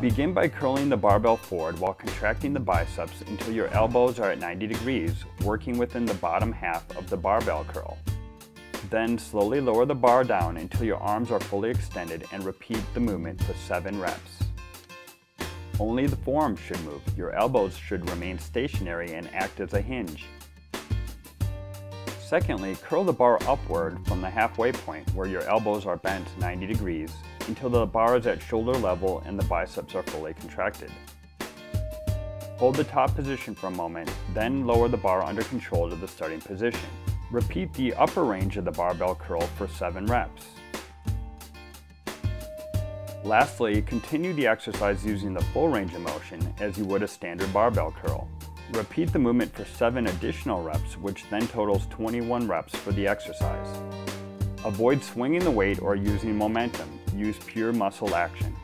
Begin by curling the barbell forward while contracting the biceps until your elbows are at 90 degrees, working within the bottom half of the barbell curl. Then slowly lower the bar down until your arms are fully extended and repeat the movement for 7 reps. Only the forearms should move. Your elbows should remain stationary and act as a hinge. Secondly, curl the bar upward from the halfway point where your elbows are bent 90 degrees until the bar is at shoulder level and the biceps are fully contracted. Hold the top position for a moment, then lower the bar under control to the starting position. Repeat the upper range of the barbell curl for 7 reps. Lastly, continue the exercise using the full range of motion as you would a standard barbell curl. Repeat the movement for 7 additional reps, which then totals 21 reps for the exercise. Avoid swinging the weight or using momentum. Use pure muscle action.